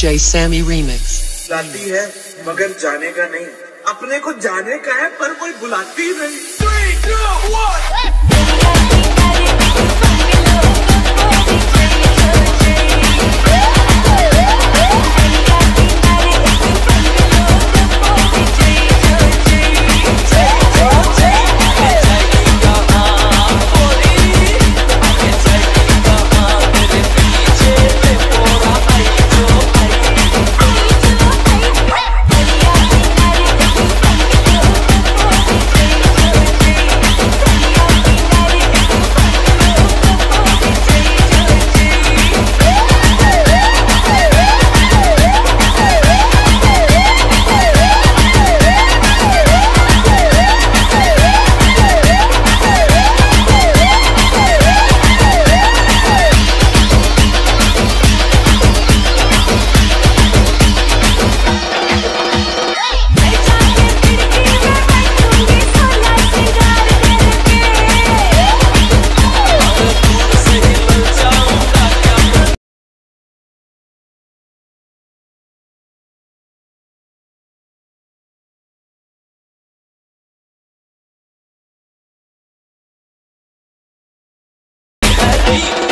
DJ Sammy Remix. जाती है मगर जाने का नहीं अपने को जाने का है पर कोई बुलाती नहीं Three, two, one. Hey.